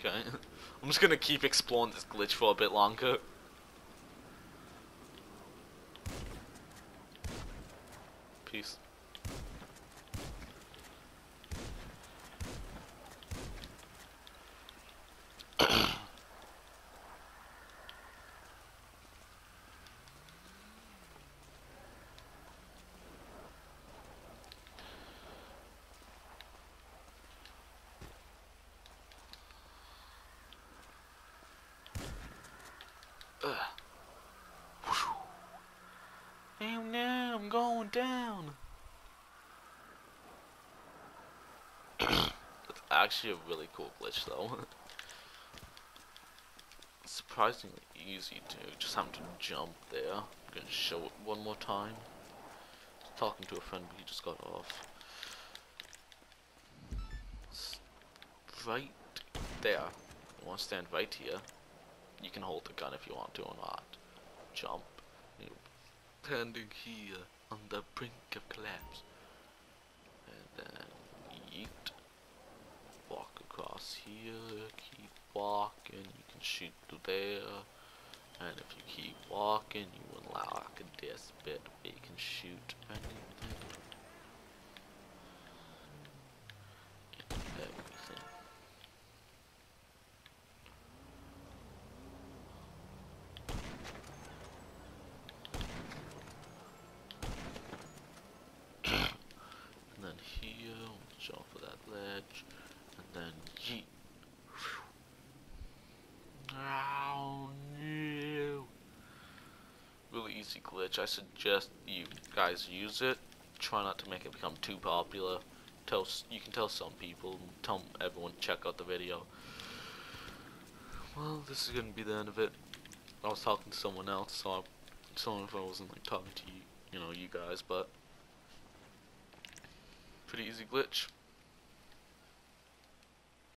Okay. I'm just gonna keep exploring this glitch for a bit longer. Peace. Ugh. Oh no, I'm going down. That's actually a really cool glitch though. Surprisingly easy to just have to jump there. I'm gonna show it one more time. Talking to a friend, but he just got off. Right there. You want to stand right here. You can hold the gun if you want to or not. Jump. You're standing here on the brink of collapse. And then yeet. Walk across here. Keep walking. You can shoot through there. And if you keep walking, you unlock this bit where you can shoot anything. And everything. And then here, watch out for that ledge. And then yeet. Oh no. Really easy glitch. I suggest you guys use it. Try not to make it become too popular. Tell you can tell some people. Tell everyone check out the video. Well, this is gonna be the end of it. I was talking to someone else, so I, sorry if I wasn't like talking to you, you know, you guys, but pretty easy glitch.